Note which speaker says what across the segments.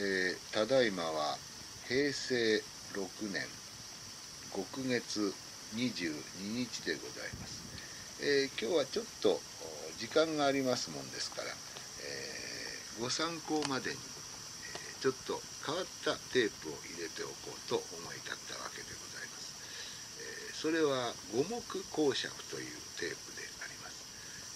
Speaker 1: えー、ただいまは平成6年極月22日でございます、えー、今日はちょっと時間がありますもんですから、えー、ご参考までに、えちょっと変わったテープを入れておこうと思い立ったわけでございます、えそれは五目公爵というテープで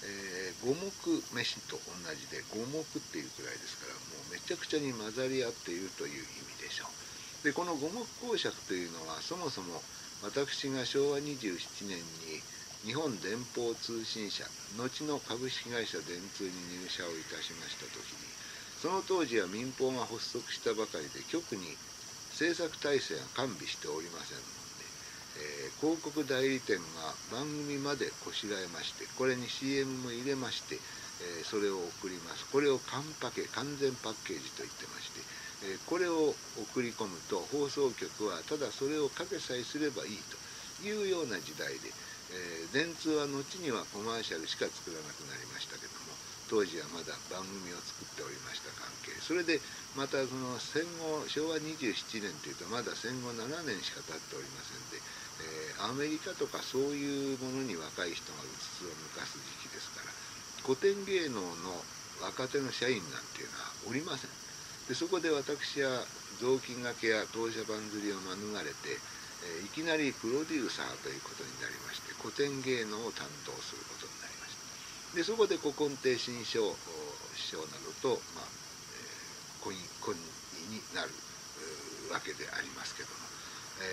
Speaker 1: あります、え五目飯と同じで五目っていうくらいですからもうめちゃくちゃに混ざり合っているという意味でしょう。でこの五目公爵というのはそもそも私が昭和27年に日本電報通信社後の株式会社電通に入社をいたしました時にその当時は民放が発足したばかりで局に制作体制が完備しておりません、えー、広告代理店が番組までこしらえましてこれに CM も入れまして、えー、それを送ります。これを完パケ完全パッケージと言ってましてえこれを送り込むと放送局はただそれをかけさえすればいいというような時代で、え、電通は後にはコマーシャルしか作らなくなりましたけども当時はまだ番組を作っておりました関係。それでまたその戦後昭和27年というとまだ戦後7年しか経っておりませんで、えー、アメリカとかそういうものに若い人がうつつを抜かす時期ですから古典芸能の若手の社員なんていうのはおりません。でそこで私は雑巾がけや当社番釣りを免れて、えー、いきなりプロデューサーということになりまして古典芸能を担当することになりましたでそこで古今亭新章師匠などと、まあえー、婚になるわけでありますけども、え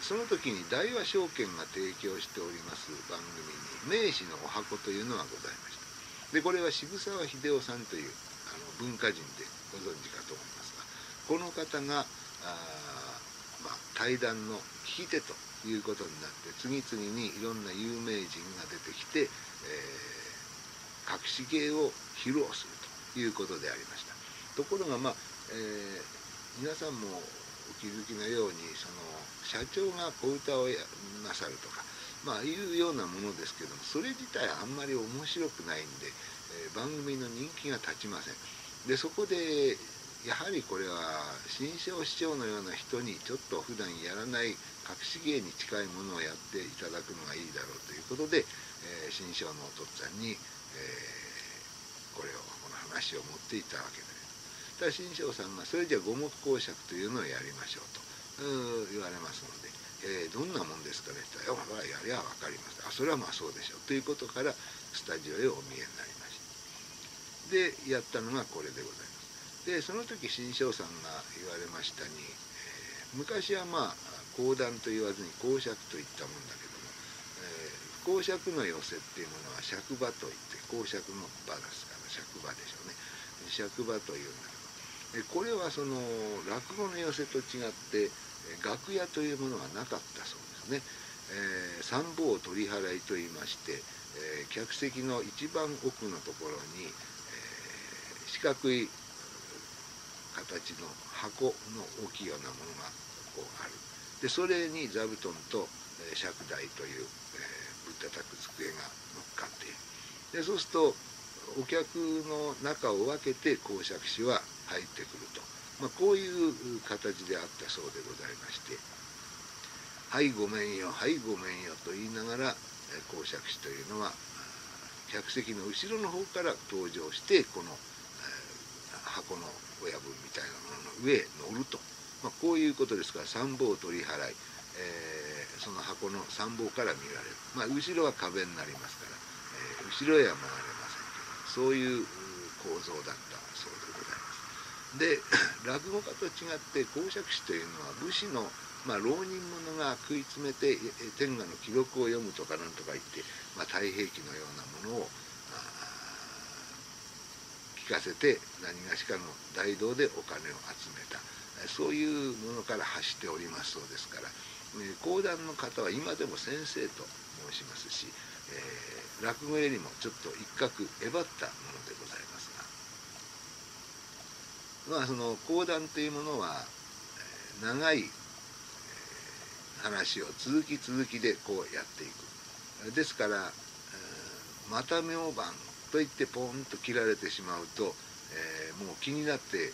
Speaker 1: ー、その時に大和証券が提供しております番組に名士のお箱というのがございました。でこれは渋沢秀夫さんというあの文化人でご存知かと思いますがこの方があ、まあ、対談の聞き手ということになって次々にいろんな有名人が出てきて、えー、隠し芸を披露するということでありました。ところがまあ、えー、皆さんもお気づきのようにその社長が小唄をなさるとかまあいうようなものですけどもそれ自体あんまり面白くないんで、えー、番組の人気が立ちません。でそこでやはりこれは新庄市長のような人にちょっと普段やらない隠し芸に近いものをやっていただくのがいいだろうということで、えー、新庄のお父っつぁんに、えー、これをこの話を持っていったわけです。た新庄さんがそれじゃあ五目講釈というのをやりましょうと言われますので、えー、どんなもんですかねって言ったら「やりゃ分かります」あそれはまあそうでしょう。ということからスタジオへお見えになります。でやったのがこれでございます。でその時新庄さんが言われましたに、えー、昔はまあ講談と言わずに講釈といったもんだけども、えー、講釈の寄せっていうものは尺場といって講釈の場ですから尺場でしょうね。尺場というんだこれはその落語の寄せと違って楽屋というものがなかったそうですね、えー、三宝取り払いと言いまして、えー、客席の一番奥のところにえ、四角い形の箱の大きいようなものがこうある。でそれに座布団と、えー、尺台という、えー、ぶったたく机が乗っかっている。でそうするとお客の中を分けて講釈師は入ってくると、まあ、こういう形であったそうでございまして「はいごめんよはいごめんよ」と言いながら講釈師というのは客席の後ろの方から登場してこの「箱の親分みたいなものの上へ乗ると、まあ、こういうことですから三宝取り払い、えー、その箱の三宝から見られる、まあ、後ろは壁になりますから、えー、後ろへは回れませんけどそういう構造だった。で 落語家と違って講釈師というのは武士のまあ、浪人者が食い詰めて天下の記録を読むとかなんとか言って、まあ、太平記のようなものを聞かせて何がしかの大道でお金を集めた。そういうものから発しておりますそうですから。講談の方は今でも先生と申しますし、えー、落語よりもちょっと一角えばったものでございます。まあその講談というものは長い話を続き続きでこうやっていく。ですから、また明晩と言ってポンと切られてしまうと、えー、もう気になって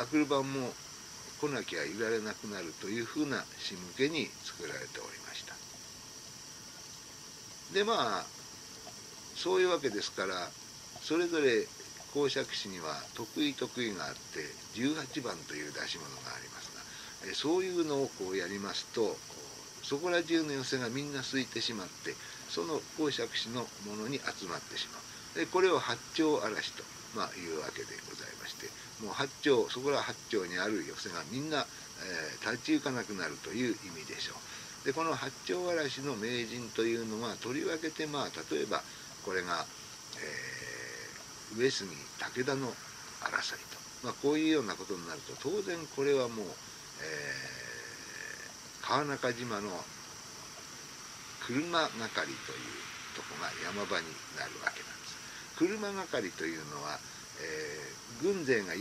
Speaker 1: アクル板も来なきゃいられなくなるというふうな仕向けに作られておりました。でまあそういうわけですからそれぞれ公爵士には得意得意があって18番という出し物がありますがそういうのをこうやりますとそこら中の寄せがみんな空いてしまってその公爵士のものに集まってしまう。でこれを八丁嵐と、まあ、いうわけでございましてもう八丁そこら八丁にある寄せがみんな、えー、立ち行かなくなるという意味でしょう。でこの八丁嵐の名人というのはとりわけてまあ例えばこれが、えー、上杉武田の争いと、まあ、こういうようなことになると当然これはもう、えー、川中島の車係というとこが山場になるわけなんです。車係というのは、えー、軍勢が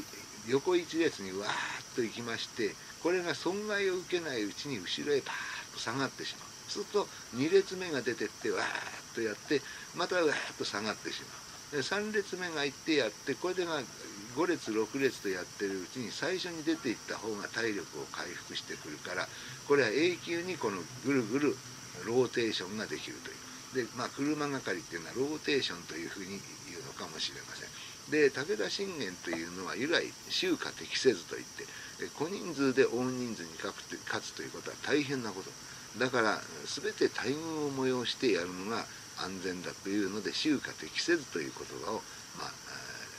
Speaker 1: 横一列にわーっと行きましてこれが損害を受けないうちに後ろへパーッと下がってしまう。すると2列目が出てってわーっとやってまたわーっと下がってしまう。で3列目が行ってやってこれでが5列6列とやってるうちに最初に出ていった方が体力を回復してくるからこれは永久にこのぐるぐるローテーションができるという。でまあ車懸かりっていうのはローテーションというふうに言うのかもしれません。で武田信玄というのは由来衆寡敵せずといって小人数で大人数に勝つということは大変なこと。だから全て大軍を催してやるのが安全だというので衆寡敵せずという言葉を、まあ、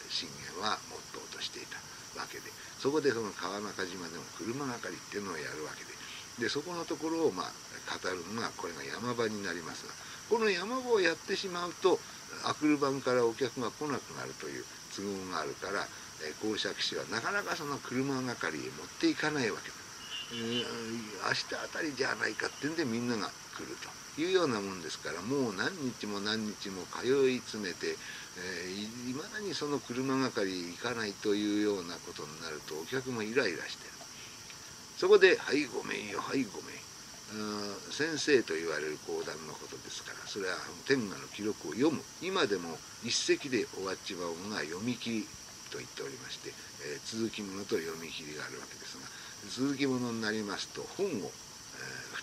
Speaker 1: 信玄はモットーとしていたわけでそこでその川中島でも車係っていうのをやるわけででそこのところをまあ語るのがこれが山場になりますがこの山場をやってしまうとアクル板からお客が来なくなるという都合があるから、え公爵士はなかなかその車係へ持っていかないわけだ、え、明日あたりじゃないかってんでみんなが来ると。いうようなもんですからもう何日も何日も通い詰めていま、えー、だにその車係行かないというようなことになるとお客もイライラしてる。そこで「はいごめんよはいごめん」先生と言われる講談のことですからそれは天下の記録を読む。今でも一席で終わっちまうものが読み切りと言っておりまして、えー、続きものと読み切りがあるわけですが続きものになりますと本を、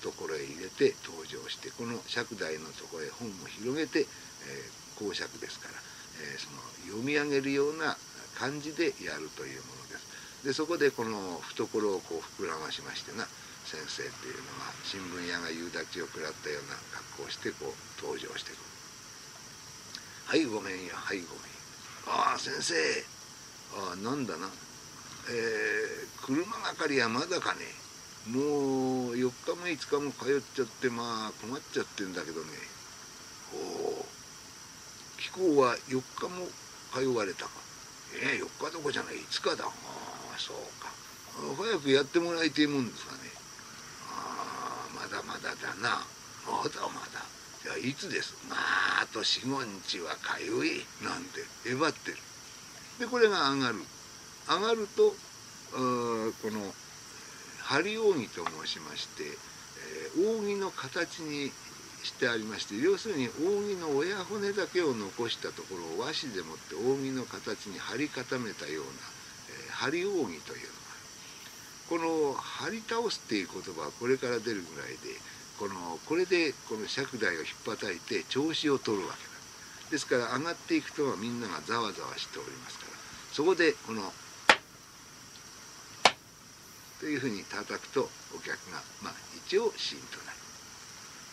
Speaker 1: 懐へ入れて登場してこの釈台のとこへ本を広げて、えー、講釈ですから、えその読み上げるような感じでやるというものです。でそこでこの懐をこう膨らましましてな先生っていうのは新聞屋が夕立を食らったような格好をしてこう登場してくる「はいごめんよ。はいごめん」「ああ先生。ああなんだな。えー、車係はまだかね。もう4日も5日も通っちゃってまあ困っちゃってんだけどね。おお気候は4日も通われた。かええー、4日どこじゃない。5日だ。ああそうか。早くやってもらいてえもんですかね。ああまだまだだな。まだまだ。じゃいつです？まああと45日はかゆい。なんて。えばってる。でこれが上がる。上がるとこの針扇と申しまして、えー、扇の形にしてありまして要するに扇の親骨だけを残したところを和紙でもって扇の形に張り固めたような、えー、針扇というのがこの張り倒すっていう言葉はこれから出るぐらいでこのこれでこの尺台を引っ叩いて調子を取るわけだ。ですから上がっていくとみんながざわざわしておりますから。そこでこのというふうに叩くとお客がまあ一応シーンとなる。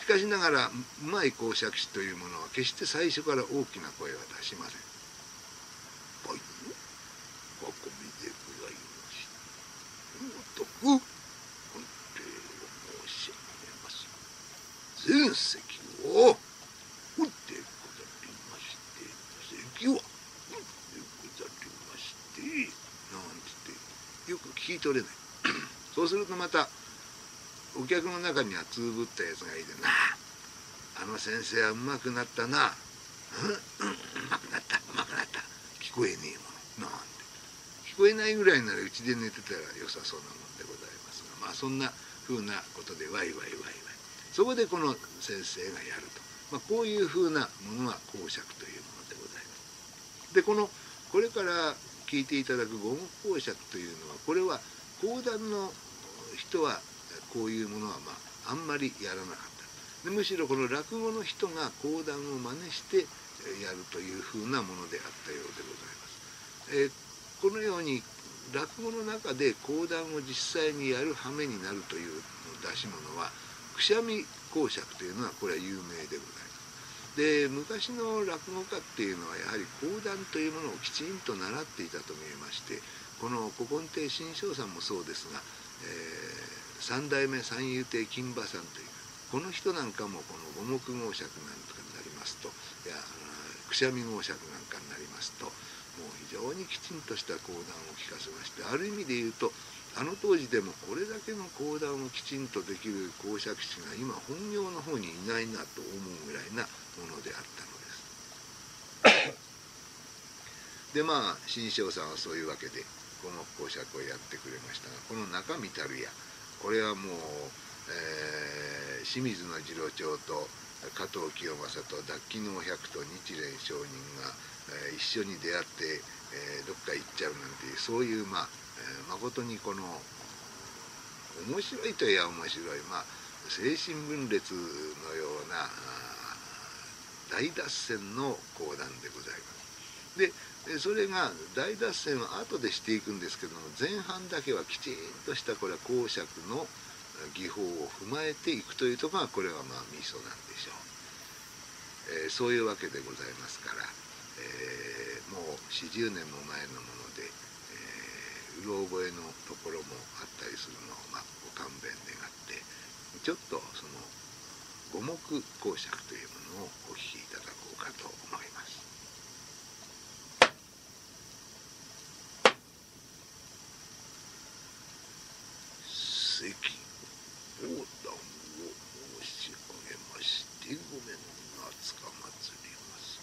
Speaker 1: しかしながらうまい講釈師というものは決して最初から大きな声は出しません。御礼を申し上げます全席を打ってござりまして席は打ってござりましてなんつってよく聞き取れないそうするとまたお客の中にはつぶったやつがいてな。あの先生はうまくなったな。うん、うまくなった。うまくなった。聞こえねえもの。なんて。聞こえないぐらいならうちで寝てたら良さそうなもんでございまあ、そんなふうなことでワイワイワイワイ。そこでこの先生がやると、まあ、こういうふうなものが講釈というものでございます。でこのこれから聞いていただく五目講釈というのはこれは講談の人はこういうものはまああんまりやらなかったでむしろこの落語の人が講談を真似してやるというふうなものであったようでございます。えー、このように落語の中で講談を実際にやる羽目になるという出し物はくしゃみ講釈というのはこれは有名でございます。で昔の落語家っていうのはやはり講談というものをきちんと習っていたと見えましてこの古今亭新章さんもそうですが、ー、三代目三遊亭金馬さんというこの人なんかもこの五目合釈なんとかになりますといやくしゃみ合釈なんかになりますともう非常にきちんとした講談を聞かせましてある意味で言うとあの当時でもこれだけの講談をきちんとできる講釈師が今本業の方にいないなと思うぐらいなものであったのです。でまあ新章さんはそういうわけでこの講釈をやってくれましたがこの中身たるやこれはもう、えー、清水の次郎長と加藤清正と脱気能百と日蓮上人が、えー、一緒に出会って、えー、どっか行っちゃうなんていうそういうまあ、えー、誠にこの面白いといえば面白いまあ精神分裂のような大脱線の講談でございます。でそれが大脱線は後でしていくんですけども前半だけはきちんとしたこれは講釈の技法を踏まえていくというところがこれはまあミソなんでしょう、えー、そういうわけでございますから、えー、もう40年も前のもので、えー、うろ覚えのところもあったりするのを、まあ、ご勘弁願ってちょっとその五目講釈というものをお聞きいただこうかと思います。席横断を申し上げましてごめんなつかまつります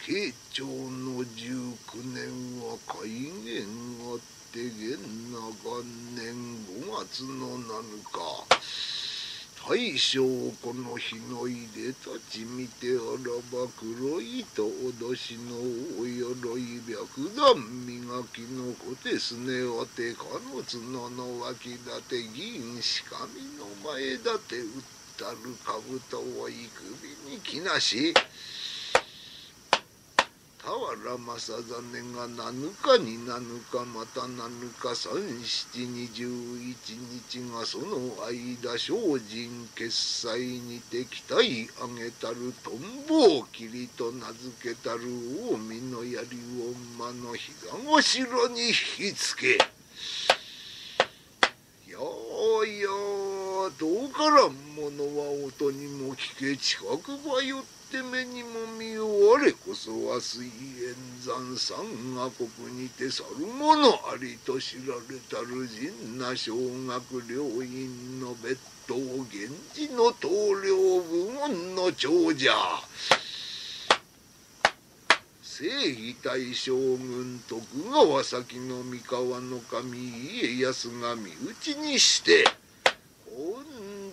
Speaker 1: 慶長の19年は改元あって元な元年5月の7日大将この日の入れ立ち見てあらば黒いと脅しのお鎧白弾磨きの小手すね。あてかの角の脇立て銀しかみの前立てうったる兜をい首に着なし。俵正真が7日に7日また7日三七二十一日がその間精進決済にて鍛え上げたるトンボを切りと名付けたる近江の槍を馬の膝ごしろに引きつけよいよ遠からん者は音にも聞け近くばよってて目にも見よ我こそは水円山山河国にて去る者ありと知られたる神那小学両院の別当源氏の棟梁部門の長者。征夷大将軍徳川先の三河の神家康が身内にして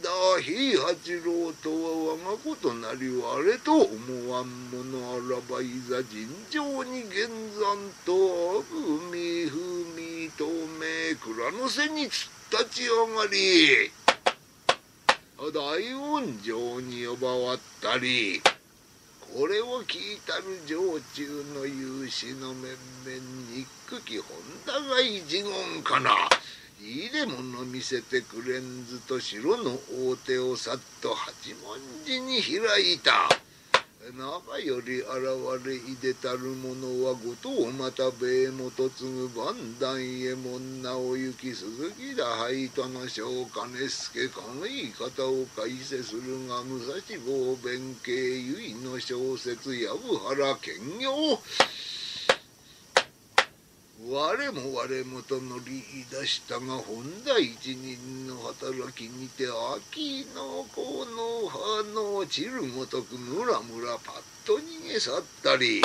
Speaker 1: だ平八郎とは我がことなり我と思わんものあらばいざ尋常に現山と海み透明蔵の背に突っ立ち上がり大音上に呼ばわったりこれを聞いたる城中の勇士の面々に久喜本田が一言かな。いいでもの見せてくれんずと城の大手をさっと八文字に開いた。中より現れいでたる者は後藤また米元継ぐ万段右衛門直行鈴木田灰との小金助勘い方を解説するが武蔵坊弁慶結の小説藪原兼業我も我もと乗り出したが本田一人の働きにて秋の子の葉の散るごとくむらむらパッと逃げ去ったり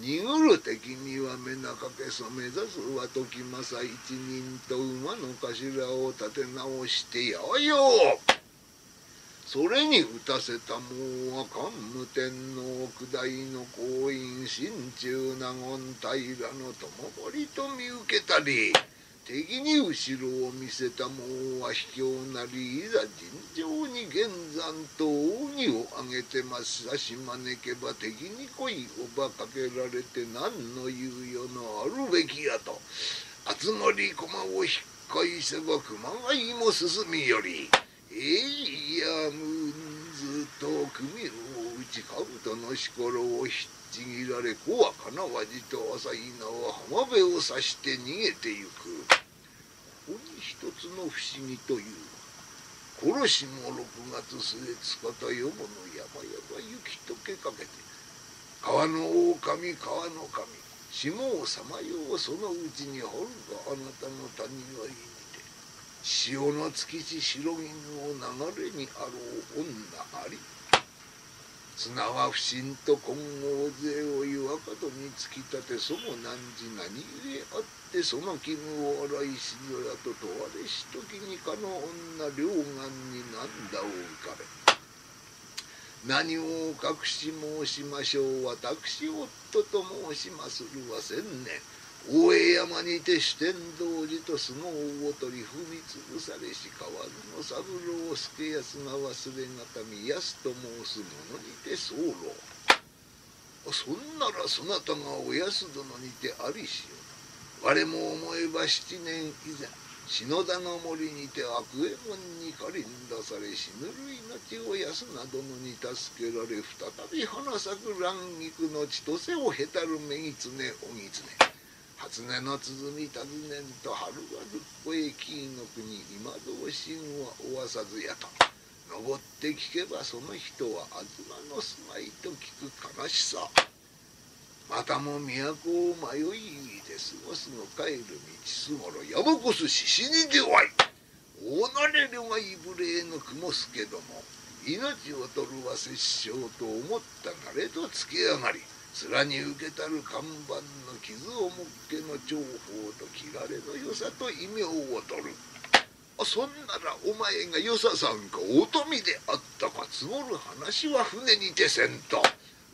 Speaker 1: 逃ぐる敵には目中けそ目指すは時政一人と馬の頭を立て直してやよそれに打たせたもうは桓武天皇九代の皇院心中納言平の友堀と見受けたり敵に後ろを見せたもうは卑怯なりいざ尋常に現山と扇を上げてますさし招けば敵に恋をばかけられて何の猶予のあるべきやと。集まり駒を引っ返せば熊谷も進みより。えいやむんずと組を打ち兜のしころをひっちぎられ子は金輪じと浅い名は浜辺を刺して逃げてゆく。ここに一つの不思議という殺しも6月末つかたよもの山々雪解けかけて川の狼川の神下をさまようそのうちに掘るがあなたの谷はいい潮の月地白銀を流れにあろう女あり。綱は不審と金剛勢を岩角に突き立てそも何時何故あってその絹を洗いしぞやと問われし時にかの女両眼に涙を浮かべ。何を隠し申しましょう私夫と申しまするは千年。大江山にて四天童寺と相撲を取り踏みつぶされし河津の三郎助安が忘れがたみ安と申す者にて候。そんならそなたがお安殿にてありしよ我も思えば七年以前篠田の森にて悪右衛門に借りん出され死ぬる命を安な殿に助けられ再び花咲く乱菊の千歳をへたる女狐お狐初音の鼓尋ねんと春はるばるっこへ金の国今同心はおわさずやと。登って聞けばその人は東の住まいと聞く悲しさ。またも都を迷いで過ごすの帰る道すごろやばこすし死にでわい。おなれるがいぶれえの雲助ども。命を取るは殺生と思ったなれとつけ上がり。面に受けたる看板の傷をもっけの重宝と切られの良さと異名を取る。そんならお前が与ささんかお富であったか積もる話は船にてせんと。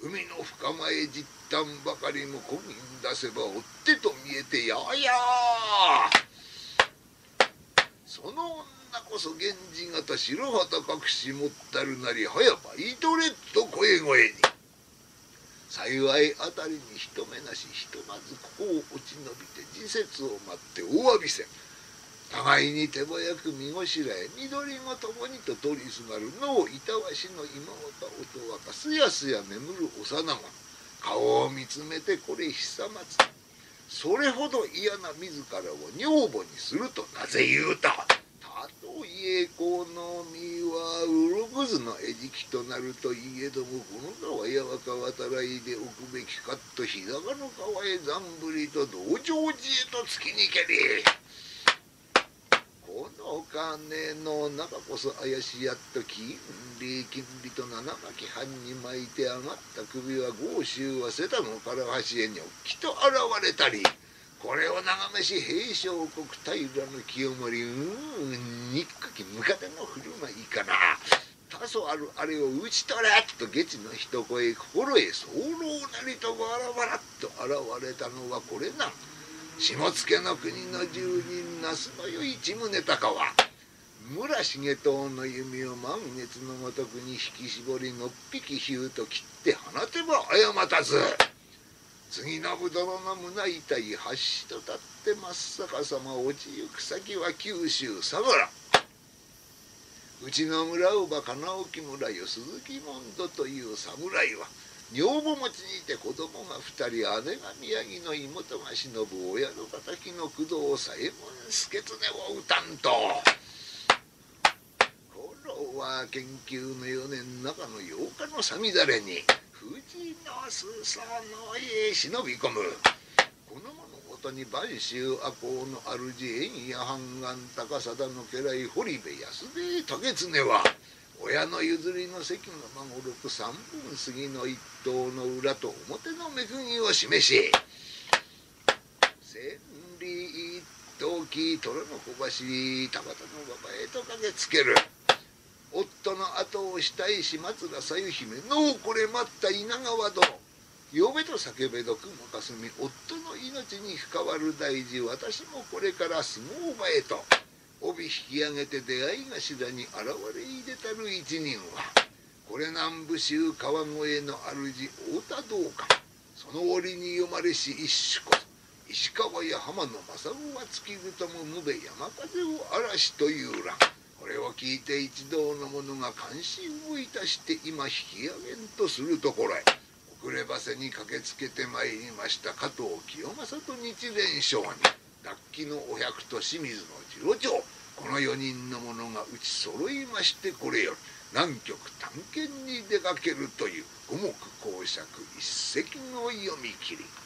Speaker 1: 海の深まへ実態ばかりもこぎん出せば追ってと見えてややその女こそ源氏方白旗隠し持ったるなり早ばいとれっと声声に。幸いあたりに人目なしひとまずここを落ち延びて時節を待って大浴びせ互いに手早く見ごしらえ緑ごともにと取りすがるのをいたわしの今音音はかすやすや眠る幼子。顔を見つめてこれ久松それほど嫌な自らを女房にするとなぜ言うたたとえこの身は鱗図の餌食となるといえどもこの川や若渡らいでおくべきかと日高の川へざんぶりと道成寺へと突きにけり。この金の中こそ怪しやっと金利金利と七巻藩に巻いて上がった首は豪州は瀬田の唐橋へにおっきと現れたり。これを眺めし平将国平の清盛うんにっかきムカデの振る舞いかな多少あるあれを討ち取れと下地の一声心へ候なりとバラバラと現れたのはこれな下野の国の住人那須のよい一宗高は村重党の弓を満月のごとくに引き絞りのっぴきヒューと切って放てば誤たず。次のぶ殿の胸痛い橋と立って真っ逆さま落ちゆく先は九州相良うちの村をば金置村よ鈴木門戸という侍は女房持ちにて子供が二人姉が宮城の妹が忍ぶ親の敵の工藤左衛門助経を歌んと。頃は研究の4年中の8日のさみだれに。富士の裾野へ忍び込む。この物事に播州赤穂の主円や半眼高貞の家来堀部安兵衛竹常は親の譲りの関の孫六三分過ぎの一頭の裏と表の目釘を示し千里一頭き虎の小走り田端の馬場へと駆けつける。夫の後をしたいし松田さゆ姫。のうこれ待った稲川殿。呼べと叫べど雲かすみ夫の命に関わる大事。私もこれから相撲場へと帯引き上げて出会い頭に現れ入れたる一人はこれ南部州川越の主太田道館その折に読まれし一種こそ石川や浜の正雄は尽きるとも無べ山風を嵐という欄これを聞いて一同の者が関心をいたして今引き上げんとするところへ。遅ればせに駆けつけてまいりました加藤清正と日蓮商に。楽器のお百と清水の次郎長この4人の者が打ち揃いましてこれより。南極探検に出かけるという五目講釈一石の読み切り。